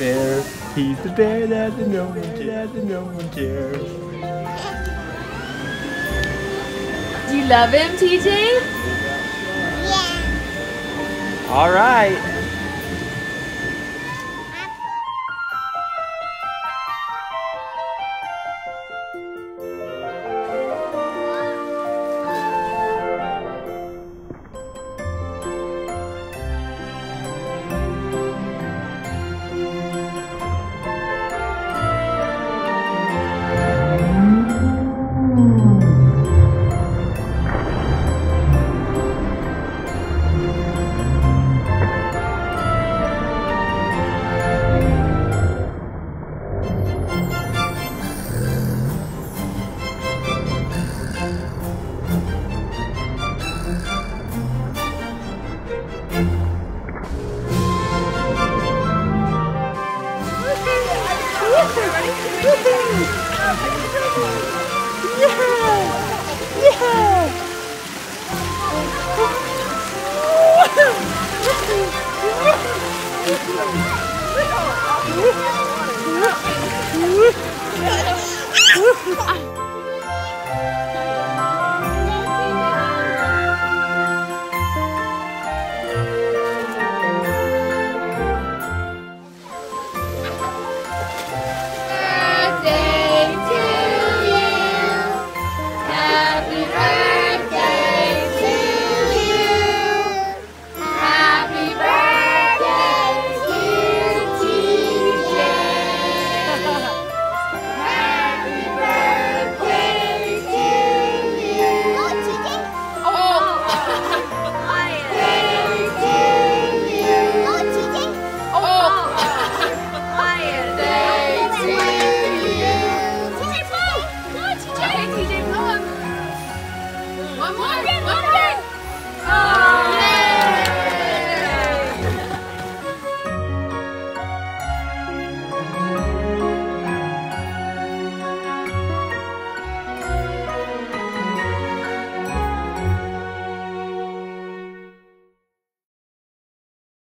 He's the bear that the no one cares, that no one cares. Do you love him, TJ? Yeah. All right. Woohoo! One more.